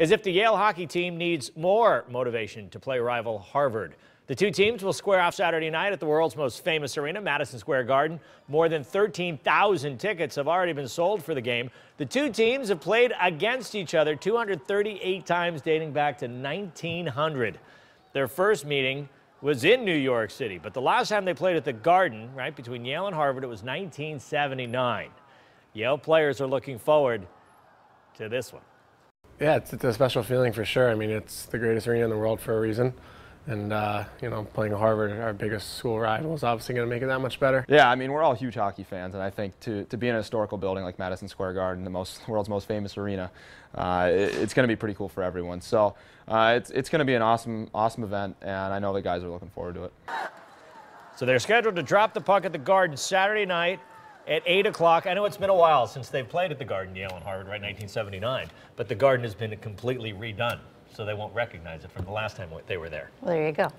as if the Yale hockey team needs more motivation to play rival Harvard. The two teams will square off Saturday night at the world's most famous arena, Madison Square Garden. More than 13,000 tickets have already been sold for the game. The two teams have played against each other 238 times dating back to 1900. Their first meeting was in New York City, but the last time they played at the Garden, right, between Yale and Harvard, it was 1979. Yale players are looking forward to this one. Yeah, it's, it's, a special feeling for sure. I mean, it's the greatest arena in the world for a reason. And, uh, you know, playing Harvard, our biggest school rival, is obviously going to make it that much better. Yeah, I mean, we're all huge hockey fans, and I think to, to be in a historical building like Madison Square Garden, the most world's most famous arena, uh, it, it's going to be pretty cool for everyone. So uh, it's, it's going to be an awesome, awesome event, and I know the guys are looking forward to it. So they're scheduled to drop the puck at the Garden Saturday night at 8 o'clock. I know it's been a while since they've played at the Garden, Yale and Harvard, right, 1979, but the Garden has been completely redone, so they won't recognize it from the last time they were there. Well, there you go.